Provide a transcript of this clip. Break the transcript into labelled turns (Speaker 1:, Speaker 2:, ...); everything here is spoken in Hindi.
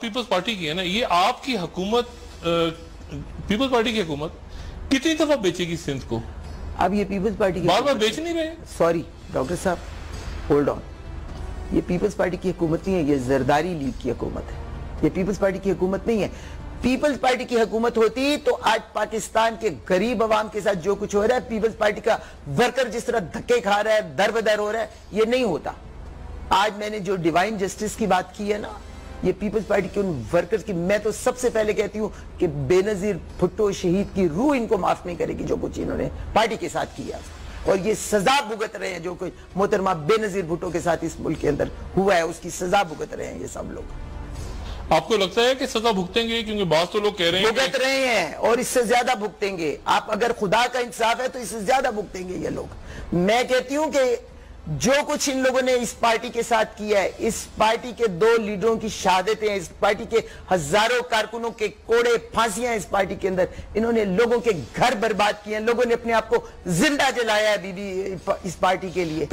Speaker 1: पीपल्स पार्टी की है ना ये आपकी हुकूमत पीपल्स पार्टी की हुकूमत कितनी दफ़ा बेचेगी सिंध को?
Speaker 2: अब ये पीपल्स पार्टी की
Speaker 1: बार बार बेच नहीं रहे?
Speaker 2: सॉरी डॉक्टर साहब होल्ड ऑन ये पीपल्स पार्टी की हुकूमत नहीं है ये जरदारी लीग की हुकूमत है। ये पीपल्स पार्टी की हुकूमत नहीं है। पीपल्स पार्टी की हुकूमत होती तो आज पाकिस्तान के गरीब आवाम के साथ जो कुछ हो रहा है पीपल्स पार्टी का वर्कर जिस तरह धक्के खा रहा है दर बदर हो रहा है ये नहीं होता। आज मैंने जो डिवाइन जस्टिस की बात की है ना ये पीपल्स पार्टी के उन वर्कर्स की मैं तो सबसे पहले कहती हूँ कि बेनजीर भुट्टो शहीद की रूह इनको माफ़ नहीं करेगी जो कुछ इन्होंने पार्टी के साथ किया। और ये सजा भुगत रहे हैं जो कोई मोहतरमा बेनजीर भुट्टो के साथ इस मुल्क के अंदर हुआ है उसकी सजा भुगत रहे हैं ये सब लोग।
Speaker 1: आपको लगता है कि सजा भुगतेंगे? क्योंकि बात तो लोग कह रहे हैं
Speaker 2: भुगत रहे हैं और इससे ज़्यादा भुगतेंगे। आप अगर खुदा का इंसाफ है तो इससे ज़्यादा भुगतेंगे ये लोग। मैं कहती हूँ कि जो कुछ इन लोगों ने इस पार्टी के साथ किया है, इस पार्टी के दो लीडरों की शहादतें इस पार्टी के हज़ारों कारकुनों के कोड़े फांसियाँ इस पार्टी के अंदर। इन्होंने लोगों के घर बर्बाद किए हैं, लोगों ने अपने आप को ज़िंदा जलाया है दीदी इस पार्टी के लिए।